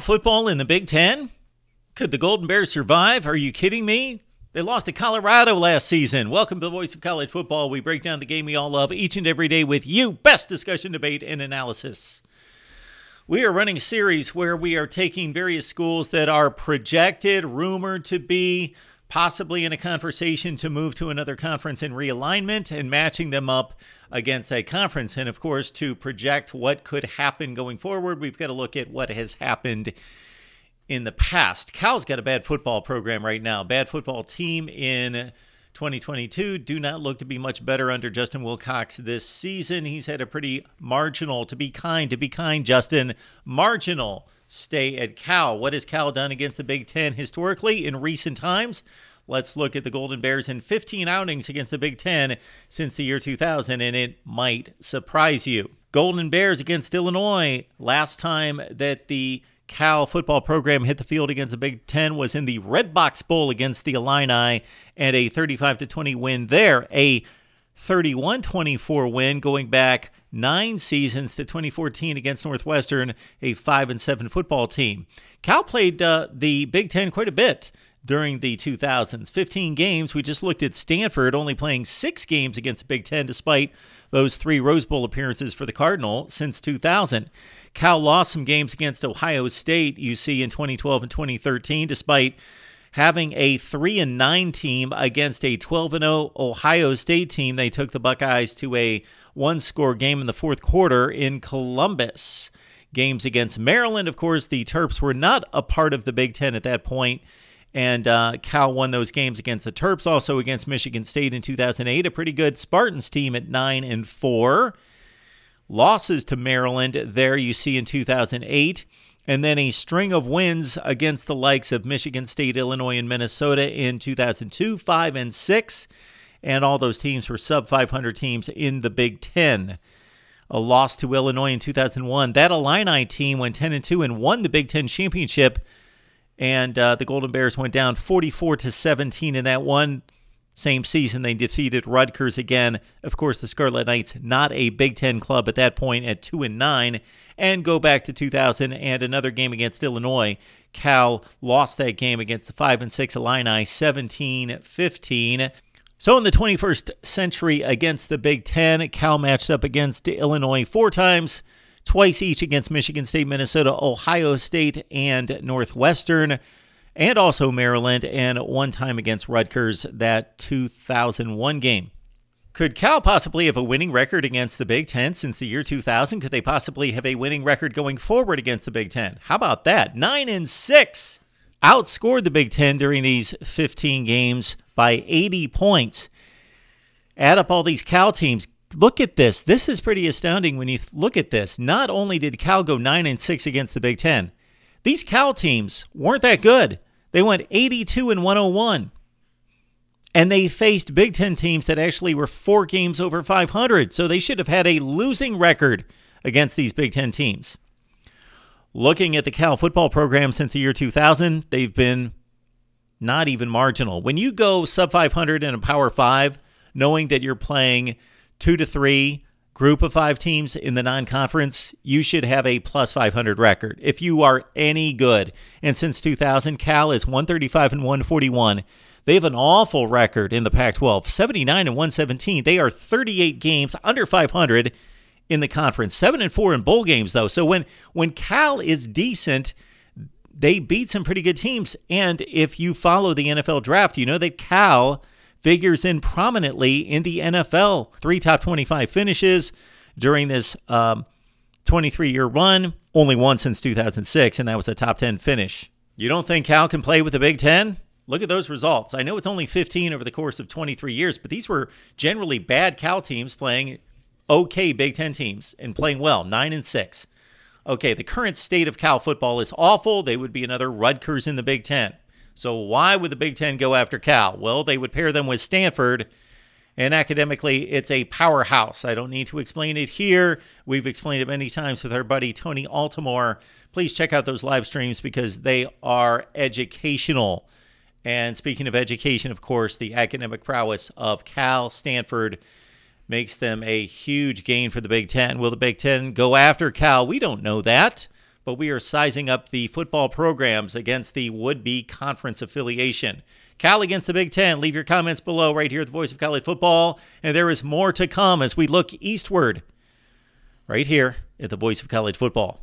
Football in the Big Ten? Could the Golden Bears survive? Are you kidding me? They lost to Colorado last season. Welcome to the Voice of College Football. We break down the game we all love each and every day with you. Best discussion, debate, and analysis. We are running a series where we are taking various schools that are projected, rumored to be possibly in a conversation to move to another conference in realignment and matching them up against that conference. And of course, to project what could happen going forward, we've got to look at what has happened in the past. Cal's got a bad football program right now, bad football team in 2022 do not look to be much better under Justin Wilcox this season. He's had a pretty marginal, to be kind, to be kind, Justin, marginal stay at Cal. What has Cal done against the Big Ten historically in recent times? Let's look at the Golden Bears in 15 outings against the Big Ten since the year 2000, and it might surprise you. Golden Bears against Illinois. Last time that the Cal football program hit the field against the Big Ten was in the Redbox Bowl against the Illini and a 35 to 20 win there. A 31 24 win going back nine seasons to 2014 against Northwestern, a 5 and 7 football team. Cal played uh, the Big Ten quite a bit during the 2000s. 15 games. We just looked at Stanford only playing six games against the Big Ten despite those three Rose Bowl appearances for the Cardinal since 2000. Cal lost some games against Ohio State, you see, in 2012 and 2013, despite having a 3 and 9 team against a 12 and 0 Ohio State team. They took the Buckeyes to a one score game in the fourth quarter in Columbus. Games against Maryland, of course, the Terps were not a part of the Big Ten at that point, and uh, Cal won those games against the Terps, also against Michigan State in 2008. A pretty good Spartans team at nine and four. Losses to Maryland there you see in 2008, and then a string of wins against the likes of Michigan State, Illinois, and Minnesota in 2002, five and six, and all those teams were sub 500 teams in the Big Ten a loss to Illinois in 2001. That Illini team went 10 and 2 and won the Big Ten championship and uh, the Golden Bears went down 44 to 17 in that one. Same season, they defeated Rutgers again. Of course, the Scarlet Knights, not a Big Ten club at that point, at two and nine, and go back to 2000 and another game against Illinois. Cal lost that game against the five and six Illini, 17-15. So in the 21st century, against the Big Ten, Cal matched up against Illinois four times twice each against Michigan State, Minnesota, Ohio State, and Northwestern, and also Maryland, and one time against Rutgers, that 2001 game. Could Cal possibly have a winning record against the Big Ten since the year 2000? Could they possibly have a winning record going forward against the Big Ten? How about that? Nine and six outscored the Big Ten during these 15 games by 80 points. Add up all these Cal teams look at this. This is pretty astounding when you look at this. Not only did Cal go 9 and 6 against the Big 10. These Cal teams weren't that good. They went 82 and 101. And they faced Big 10 teams that actually were 4 games over 500. So they should have had a losing record against these Big 10 teams. Looking at the Cal football program since the year 2000, they've been not even marginal. When you go sub 500 in a Power 5, knowing that you're playing two to three group of five teams in the non conference, you should have a plus 500 record if you are any good. And since 2000, Cal is 135 and 141. They have an awful record in the Pac 12, 79 and 117. They are 38 games under 500 in the conference, 7 and 4 in bowl games, though. So when, when Cal is decent, they beat some pretty good teams. And if you follow the NFL draft, you know that Cal figures in prominently in the NFL. Three top 25 finishes during this 23 um, year run, only one since 2006, and that was a top 10 finish. You don't think Cal can play with the Big Ten? Look at those results. I know it's only 15 over the course of 23 years, but these were generally bad Cal teams playing okay Big Ten teams and playing well, 9 and 6. Okay, the current state of Cal football is awful. They would be another Rutgers in the Big Ten. So why would the Big Ten go after Cal? Well, they would pair them with Stanford, and academically, it's a powerhouse. I don't need to explain it here. We've explained it many times with our buddy Tony Altimore. Please check out those live streams because they are educational. And speaking of education, of course, the academic prowess of Cal, Stanford makes them a huge gain for the Big Ten. Will the Big Ten go after Cal? We don't know that. But we are sizing up the football programs against the would be conference affiliation. Cal against the Big Ten. Leave your comments below right here at the Voice of College Football. And there is more to come as we look eastward right here at the Voice of College Football.